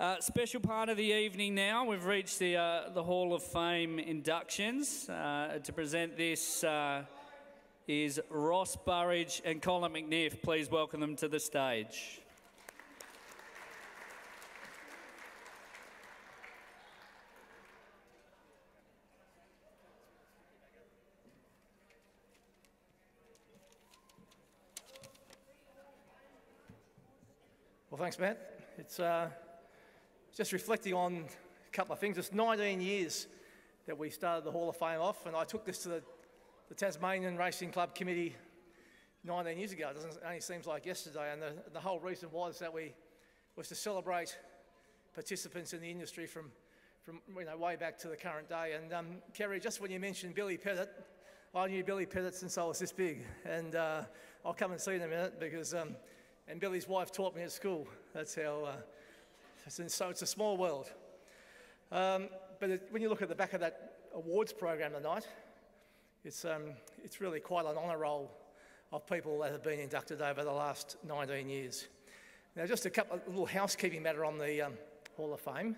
Uh, special part of the evening now. We've reached the, uh, the Hall of Fame inductions. Uh, to present this uh, is Ross Burridge and Colin McNiff. Please welcome them to the stage. Well, thanks, Matt. It's uh, just reflecting on a couple of things. It's 19 years that we started the Hall of Fame off, and I took this to the, the Tasmanian Racing Club Committee 19 years ago. It, doesn't, only seems like yesterday, and the, the whole reason was that we was to celebrate participants in the industry from, from you know, way back to the current day. And um, Kerry, just when you mentioned Billy Pettit, I knew Billy Pettit since I was this big, and uh, I'll come and see you in a minute because, um, and Billy's wife taught me at school. That's how. Uh, so it's a small world. Um, but it, when you look at the back of that awards program tonight, it's, um, it's really quite an honour roll of people that have been inducted over the last 19 years. Now, just a couple of little housekeeping matter on the um, Hall of Fame.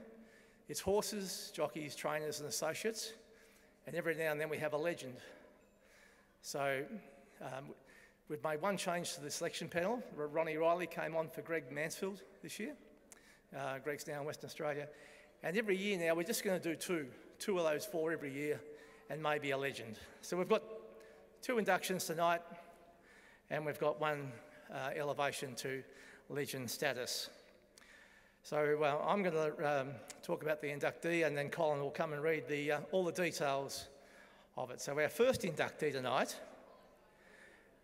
It's horses, jockeys, trainers, and associates, and every now and then we have a legend. So um, we've made one change to the selection panel. Ronnie Riley came on for Greg Mansfield this year. Uh, Greg's in Western Australia. And every year now, we're just going to do two, two of those four every year, and maybe a legend. So we've got two inductions tonight, and we've got one uh, elevation to legend status. So uh, I'm going to um, talk about the inductee, and then Colin will come and read the, uh, all the details of it. So our first inductee tonight,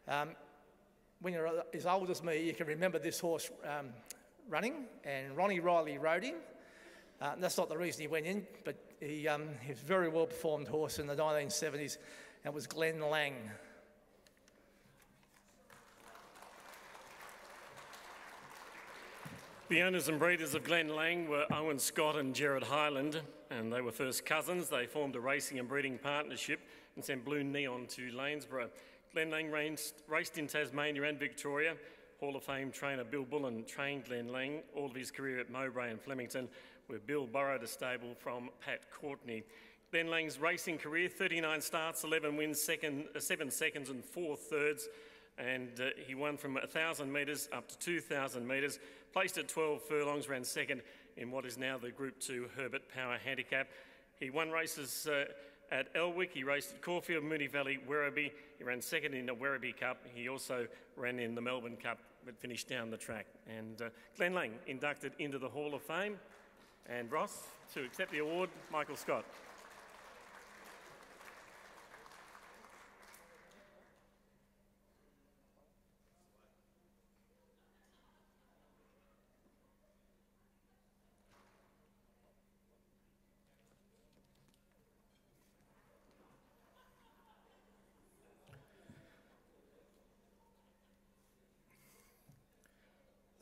um, when you're as old as me, you can remember this horse um, running, and Ronnie Riley rode him. Uh, that's not the reason he went in, but he, um, he was a very well performed horse in the 1970s, and was Glen Lang. The owners and breeders of Glen Lang were Owen Scott and Gerard Highland, and they were first cousins. They formed a racing and breeding partnership and sent Blue Neon to Lanesborough. Glen Lang raced, raced in Tasmania and Victoria, Hall of Fame trainer Bill Bullen trained Glen Lang all of his career at Mowbray and Flemington, where Bill borrowed a stable from Pat Courtney. Glen Lang's racing career 39 starts, 11 wins, second, uh, 7 seconds, and 4 thirds. And uh, he won from 1,000 metres up to 2,000 metres, placed at 12 furlongs, ran second in what is now the Group 2 Herbert Power Handicap. He won races uh, at Elwick. He raced at Caulfield, Moonee Valley, Werribee. He ran second in the Werribee Cup. He also ran in the Melbourne Cup, but finished down the track. And uh, Glen Lang inducted into the Hall of Fame. And Ross, to accept the award, Michael Scott.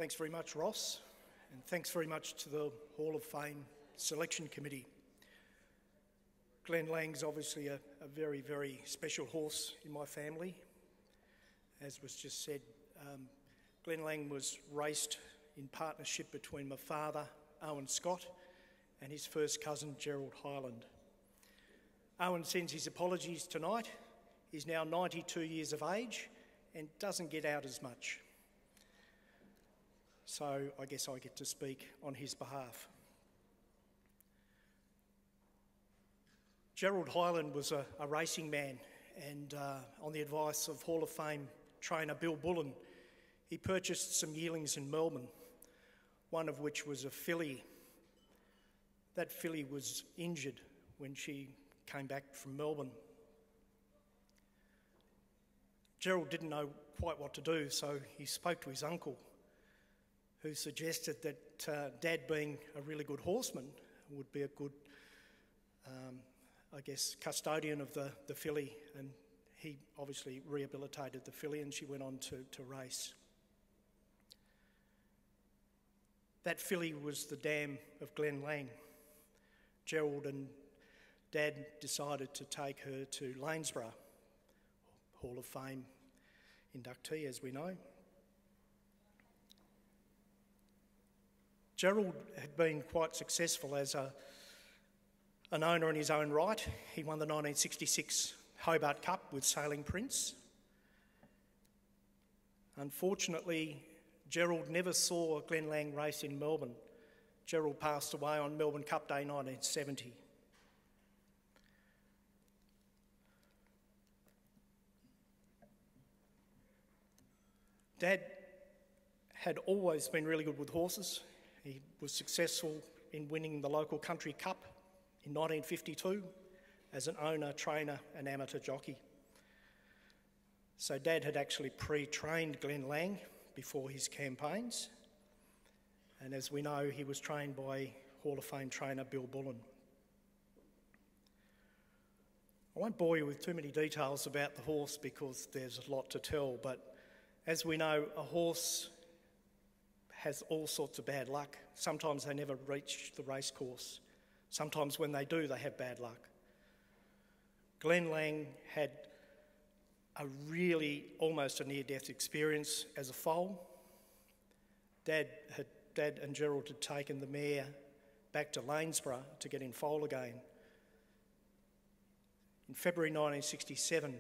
Thanks very much, Ross, and thanks very much to the Hall of Fame Selection Committee. Glen Lang's obviously a, a very, very special horse in my family. As was just said, um, Glen Lang was raced in partnership between my father, Owen Scott, and his first cousin, Gerald Highland. Owen sends his apologies tonight. He's now 92 years of age and doesn't get out as much so I guess I get to speak on his behalf. Gerald Hyland was a, a racing man, and uh, on the advice of Hall of Fame trainer Bill Bullen, he purchased some yearlings in Melbourne, one of which was a filly. That filly was injured when she came back from Melbourne. Gerald didn't know quite what to do, so he spoke to his uncle, who suggested that uh, Dad, being a really good horseman, would be a good, um, I guess, custodian of the, the filly. And he obviously rehabilitated the filly and she went on to, to race. That filly was the dam of Glen Lang. Gerald and Dad decided to take her to Lanesborough, Hall of Fame inductee, as we know. Gerald had been quite successful as a, an owner in his own right. He won the 1966 Hobart Cup with Sailing Prince. Unfortunately, Gerald never saw a Glen Lang race in Melbourne. Gerald passed away on Melbourne Cup Day 1970. Dad had always been really good with horses. He was successful in winning the local country cup in 1952 as an owner, trainer, and amateur jockey. So, Dad had actually pre trained Glen Lang before his campaigns. And as we know, he was trained by Hall of Fame trainer Bill Bullen. I won't bore you with too many details about the horse because there's a lot to tell, but as we know, a horse has all sorts of bad luck. Sometimes they never reach the racecourse. Sometimes when they do, they have bad luck. Glen Lang had a really almost a near death experience as a foal. Dad, had, Dad and Gerald had taken the mare back to Lanesborough to get in foal again. In February 1967,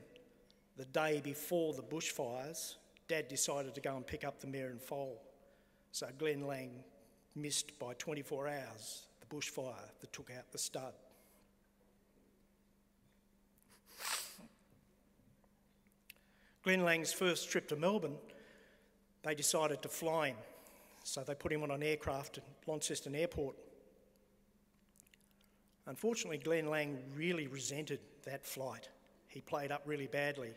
the day before the bushfires, Dad decided to go and pick up the mare and foal. So Glen Lang missed by 24 hours the bushfire that took out the stud. Glen Lang's first trip to Melbourne, they decided to fly him. So they put him on an aircraft at Launceston Airport. Unfortunately, Glen Lang really resented that flight. He played up really badly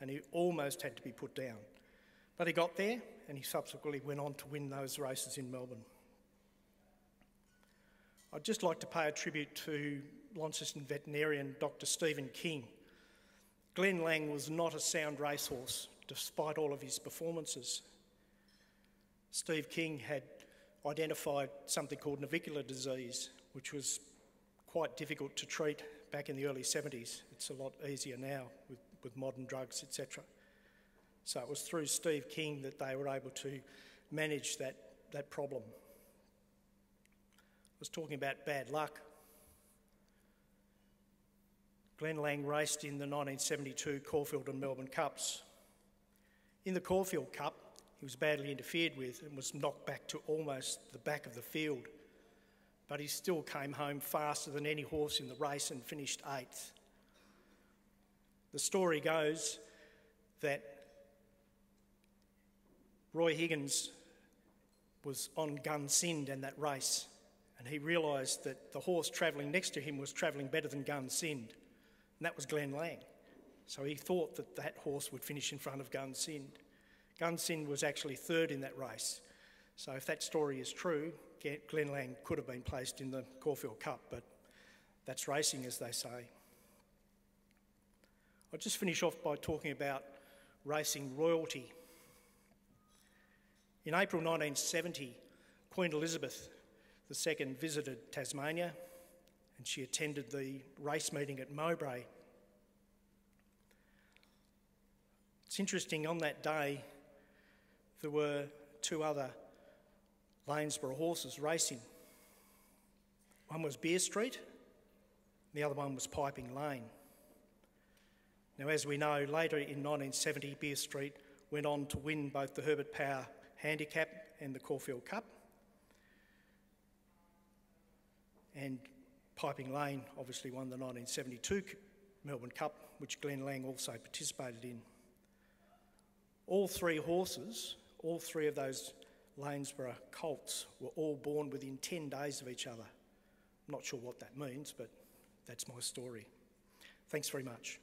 and he almost had to be put down. But he got there and he subsequently went on to win those races in Melbourne. I'd just like to pay a tribute to Launceston veterinarian Dr. Stephen King. Glen Lang was not a sound racehorse, despite all of his performances. Steve King had identified something called navicular disease, which was quite difficult to treat back in the early 70s. It's a lot easier now with, with modern drugs, etc. So it was through Steve King that they were able to manage that, that problem. I was talking about bad luck. Glen Lang raced in the 1972 Caulfield and Melbourne Cups. In the Caulfield Cup, he was badly interfered with and was knocked back to almost the back of the field. But he still came home faster than any horse in the race and finished eighth. The story goes that Roy Higgins was on Gunsynd in that race, and he realised that the horse travelling next to him was travelling better than Gunsynd and that was Glen Lang. So he thought that that horse would finish in front of Gunsynd. Gun Sind was actually third in that race. So if that story is true, Glen Lang could have been placed in the Caulfield Cup, but that's racing, as they say. I'll just finish off by talking about racing royalty. In April 1970, Queen Elizabeth II visited Tasmania and she attended the race meeting at Mowbray. It's interesting, on that day, there were two other Lanesborough horses racing. One was Beer Street, the other one was Piping Lane. Now, as we know, later in 1970, Beer Street went on to win both the Herbert Power Handicap and the Caulfield Cup. And Piping Lane obviously won the 1972 Melbourne Cup, which Glen Lang also participated in. All three horses, all three of those Lanesborough colts, were all born within 10 days of each other. I'm not sure what that means, but that's my story. Thanks very much.